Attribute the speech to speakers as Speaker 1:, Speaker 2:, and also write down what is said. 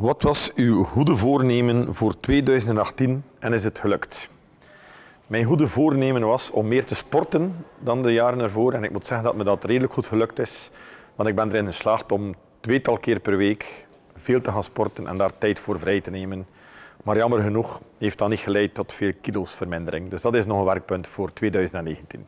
Speaker 1: Wat was uw goede voornemen voor 2018 en is het gelukt? Mijn goede voornemen was om meer te sporten dan de jaren ervoor. En ik moet zeggen dat me dat redelijk goed gelukt is. Want ik ben erin geslaagd om tweetal keer per week veel te gaan sporten en daar tijd voor vrij te nemen. Maar jammer genoeg heeft dat niet geleid tot veel kilo's vermindering. Dus dat is nog een werkpunt voor 2019.